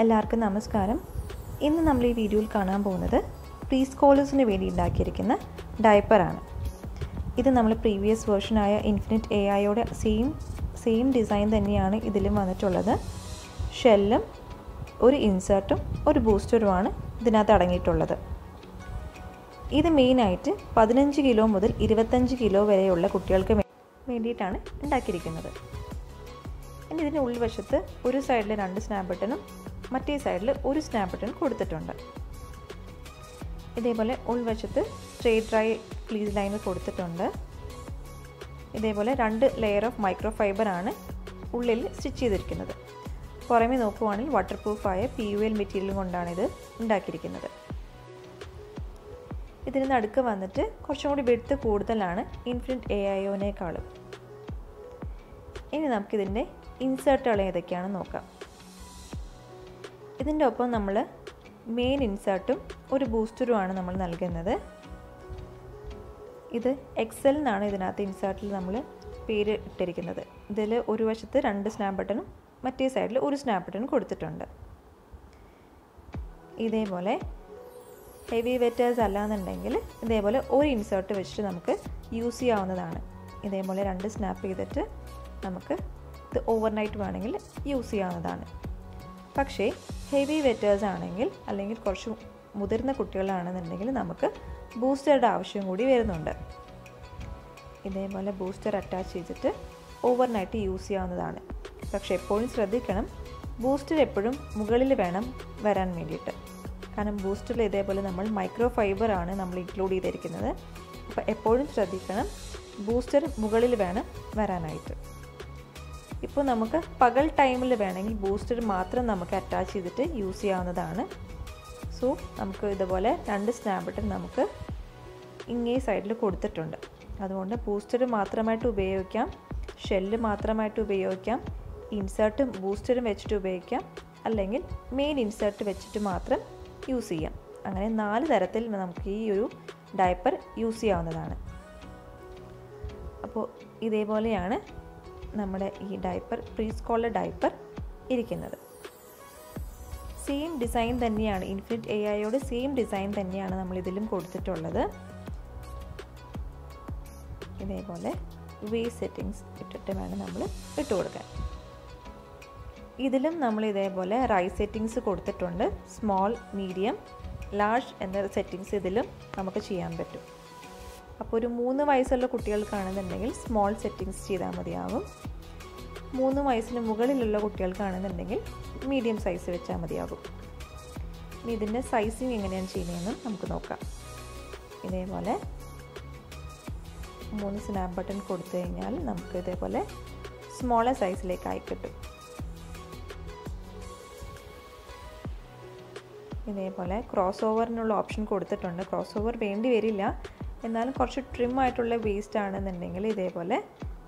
എല്ലാവർക്കും നമസ്കാരം. ഇന്ന് നമ്മൾ ഈ വീഡിയോയിൽ കാണാൻ പോകുന്നത് പ്രീ സ്കോളേഴ്സിന് വേണ്ടി ഉണ്ടാക്കിയിരിക്കുന്ന ഡയപ്പറാണ്. ഇത് നമ്മൾ പ്രീവിയസ് വേർഷനായ ഇൻഫിനിറ്റ് എ ഐയുടെ സെയിം സെയിം ഡിസൈൻ തന്നെയാണ് ഇതിലും വന്നിട്ടുള്ളത്. ഷെല്ലും ഒരു ഇൻസേർട്ടും ഒരു ബൂസ്റ്ററുമാണ് ഇതിനകത്ത് അടങ്ങിയിട്ടുള്ളത്. ഇത് മെയിനായിട്ട് പതിനഞ്ച് കിലോ മുതൽ ഇരുപത്തഞ്ച് കിലോ വരെയുള്ള കുട്ടികൾക്ക് വേണ്ടിയിട്ടാണ് ഉണ്ടാക്കിയിരിക്കുന്നത്. ഇനി ഇതിന്റെ ഉൾവശത്ത് ഒരു സൈഡിൽ രണ്ട് സ്നാപ്പ് ബട്ടണും മറ്റേ സൈഡിൽ ഒരു സ്നാപ്പ് ബട്ടൺ കൊടുത്തിട്ടുണ്ട്. ഇതേപോലെ ഉൾവശത്ത് സ്ട്രേറ്റ് ഡ്രൈ പ്ലീസ് ലൈന് കൊടുത്തിട്ടുണ്ട്. ഇതേപോലെ രണ്ട് ലെയർ ഓഫ് മൈക്രോ ഫൈബറാണ് ഉള്ളിൽ സ്റ്റിച്ച് ചെയ്തിരിക്കുന്നത്. പുറമെ നോക്കുവാണെങ്കിൽ വാട്ടർ പ്രൂഫായ പി യു എൽ മെറ്റീരിയൽ കൊണ്ടാണ് ഇത് ഉണ്ടാക്കിയിരിക്കുന്നത്. ഇതിന് നടുക്ക് വന്നിട്ട് കുറച്ചും കൂടി വെടുത്ത് കൂടുതലാണ് ഇൻഫിനിറ്റ് എ ഐഒനേക്കാളും ഇനി നമുക്കിതിന്റെ ഇൻസേർട്ടുകൾ ഏതൊക്കെയാണെന്ന് നോക്കാം. ഇതിന്റെ ഒപ്പം നമ്മൾ മെയിൻ ഇൻസേർട്ടും ഒരു ബൂസ്റ്ററുമാണ് നമ്മൾ നൽകുന്നത്. ഇത് എക്സൽ എന്നാണ് ഇതിനകത്ത് ഇൻസേർട്ടിൽ നമ്മൾ പേര് ഇട്ടിരിക്കുന്നത്. ഇതിൽ ഒരു വശത്ത് രണ്ട് സ്നാപ്പ് ബട്ടണും മറ്റേ സൈഡിൽ ഒരു സ്നാപ്പ് ബട്ടൺ കൊടുത്തിട്ടുണ്ട്. ഇതേപോലെ ഹെവി വെറ്റേഴ്സ് അല്ലാന്നുണ്ടെങ്കിൽ ഇതേപോലെ ഒരു ഇൻസേർട്ട് വെച്ചിട്ട് നമുക്ക് യൂസ് ചെയ്യാവുന്നതാണ്. ഇതേപോലെ രണ്ട് സ്നാപ്പ് ചെയ്തിട്ട് നമുക്ക് ഇത് ഓവർനൈറ്റ് വേണമെങ്കിൽ യൂസ് ചെയ്യാവുന്നതാണ്. പക്ഷേ ഹെവി വെറ്റേഴ്സ് ആണെങ്കിൽ അല്ലെങ്കിൽ കുറച്ച് മുതിർന്ന കുട്ടികളാണെന്നുണ്ടെങ്കിൽ നമുക്ക് ബൂസ്റ്ററുടെ ആവശ്യം കൂടി വരുന്നുണ്ട്. ഇതേപോലെ ബൂസ്റ്റർ അറ്റാച്ച് ചെയ്തിട്ട് ഓവർനൈറ്റ് യൂസ് ചെയ്യാവുന്നതാണ്. പക്ഷേ എപ്പോഴും ശ്രദ്ധിക്കണം ബൂസ്റ്റർ എപ്പോഴും മുകളിൽ വേണം വരാൻ വേണ്ടിയിട്ട്. കാരണം ബൂസ്റ്ററിൽ ഇതേപോലെ നമ്മൾ മൈക്രോ ഫൈബർ ആണ് നമ്മൾ ഇൻക്ലൂഡ് ചെയ്തിരിക്കുന്നത്. അപ്പോൾ എപ്പോഴും ശ്രദ്ധിക്കണം ബൂസ്റ്റർ മുകളിൽ വേണം വരാനായിട്ട്. ഇപ്പോൾ നമുക്ക് പകൽ ടൈമിൽ വേണമെങ്കിൽ ബൂസ്റ്റർ മാത്രം നമുക്ക് അറ്റാച്ച് ചെയ്തിട്ട് യൂസ് ചെയ്യാവുന്നതാണ്. സോ നമുക്ക് ഇതുപോലെ രണ്ട് സ്നാപ്പ് ബട്ടൺ നമുക്ക് ഇങ്ങേ സൈഡിൽ കൊടുത്തിട്ടുണ്ട്. അതുകൊണ്ട് ബൂസ്റ്റർ മാത്രമായിട്ട് ഉപയോഗിക്കാം. ഷെല്ല് മാത്രമായിട്ട് ഉപയോഗിക്കാം. ഇൻസേർട്ടും ബൂസ്റ്ററും വെച്ചിട്ട് ഉപയോഗിക്കാം. അല്ലെങ്കിൽ മെയിൻ ഇൻസേർട്ട് വെച്ചിട്ട് മാത്രം യൂസ് ചെയ്യാം. അങ്ങനെ നാല് തരത്തിൽ നമുക്ക് ഈ ഒരു ഡയപ്പർ യൂസ് ചെയ്യാവുന്നതാണ്. അപ്പോൾ ഇതേപോലെയാണ് നമ്മുടെ ഈ ഡയപ്പർ പ്രീ സ്കോളർ ഡയപ്പർ ഇരിക്കുന്നത്. സെയിം ഡിസൈൻ തന്നെയാണ് ഇൻഫിനിറ്റ് എ ഐയോട് സെയിം ഡിസൈൻ തന്നെയാണ് നമ്മൾ ഇതിലും കൊടുത്തിട്ടുള്ളത്. ഇതേപോലെ വേ സെറ്റിങ്സ് ഇട്ടിട്ട് വേണം നമ്മൾ ഇട്ട് കൊടുക്കാൻ. ഇതിലും നമ്മൾ ഇതേപോലെ റൈ സെറ്റിങ്സ് കൊടുത്തിട്ടുണ്ട്. സ്മോൾ മീഡിയം ലാർജ് എന്ന സെറ്റിങ്സ് ഇതിലും നമുക്ക് ചെയ്യാൻ പറ്റും. അപ്പോൾ ഒരു മൂന്ന് വയസ്സുള്ള കുട്ടികൾക്കാണെന്നുണ്ടെങ്കിൽ സ്മോൾ സെറ്റിങ്സ് ചെയ്താൽ മതിയാവും. മൂന്ന് വയസ്സിന് മുകളിലുള്ള കുട്ടികൾക്കാണെന്നുണ്ടെങ്കിൽ മീഡിയം സൈസ് വെച്ചാൽ മതിയാകും ഇനി ഇതിന്റെ സൈസിങ് എങ്ങനെയാണ് ചെയ്യുന്നതെന്നും നമുക്ക് നോക്കാം. ഇതേപോലെ മൂന്ന് സ്നാപ്പ് ബട്ടൺ കൊടുത്തു കഴിഞ്ഞാൽ നമുക്ക് ഇതേപോലെ സ്മോളർ സൈസിലേക്ക് ആയി കിട്ടും. ഇതേപോലെ ക്രോസ് ഓവറിനുള്ള ഓപ്ഷൻ കൊടുത്തിട്ടുണ്ട്. ക്രോസ് ഓവർ വേണ്ടി വരില്ല. എന്നാലും കുറച്ച് ട്രിം ആയിട്ടുള്ള വേസ്റ്റ് ആണെന്നുണ്ടെങ്കിൽ ഇതേപോലെ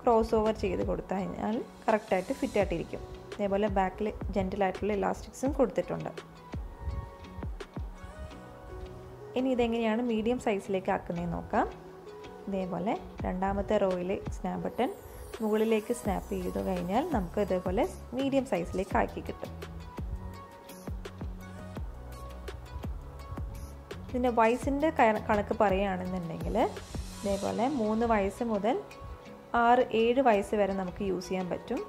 ക്രോസ് ഓവർ ചെയ്ത് കൊടുത്തു കഴിഞ്ഞാൽ കറക്റ്റായിട്ട് ഫിറ്റ് ആയിട്ടിരിക്കും. ഇതേപോലെ ബാക്കിൽ ജെന്റലായിട്ടുള്ള ഇലാസ്റ്റിക്സും കൊടുത്തിട്ടുണ്ട്. ഇനി ഇതെങ്ങനെയാണ് മീഡിയം സൈസിലേക്ക് ആക്കുന്നതെന്ന് നോക്കാം. ഇതേപോലെ രണ്ടാമത്തെ റോയിലെ സ്നാപ്പ് ബട്ടൺ മുകളിലേക്ക് സ്നാപ്പ് ചെയ്തു കഴിഞ്ഞാൽ നമുക്ക് ഇതേപോലെ മീഡിയം സൈസിലേക്ക് ആക്കി കിട്ടും. ഇതിന്റെ വയസ്സിന്റെ കണക്ക് പറയുകയാണെന്നുണ്ടെങ്കിൽ ഇതേപോലെ മൂന്ന് വയസ്സ് മുതൽ ആറ് ഏഴ് വയസ്സ് വരെ നമുക്ക് യൂസ് ചെയ്യാൻ പറ്റും.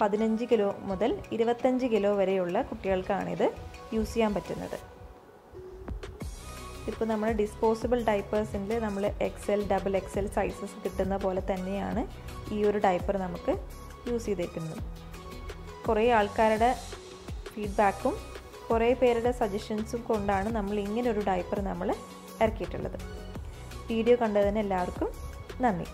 പതിനഞ്ച് കിലോ മുതൽ ഇരുപത്തഞ്ച് കിലോ വരെയുള്ള കുട്ടികൾക്കാണിത് യൂസ് ചെയ്യാൻ പറ്റുന്നത്. ഇപ്പോൾ നമ്മൾ ഡിസ്പോസിബിൾ ഡൈപ്പേഴ്സിന്റെ നമ്മൾ എക്സൽ ഡബിൾ എക്സൽ സൈസസ് കിട്ടുന്ന പോലെ തന്നെയാണ് ഈ ഒരു ഡൈപ്പർ നമുക്ക് യൂസ് ചെയ്തേക്കുന്നത്. കുറേ ആൾക്കാരുടെ ഫീഡ്ബാക്കും കുറേ പേരുടെ സജഷൻസും കൊണ്ടാണ് നമ്മൾ ഇങ്ങനൊരു ഡൈപ്പർ നമ്മൾ ഇറക്കിയിട്ടുള്ളത്. വീഡിയോ കണ്ടതിന് എല്ലാവർക്കും നന്ദി.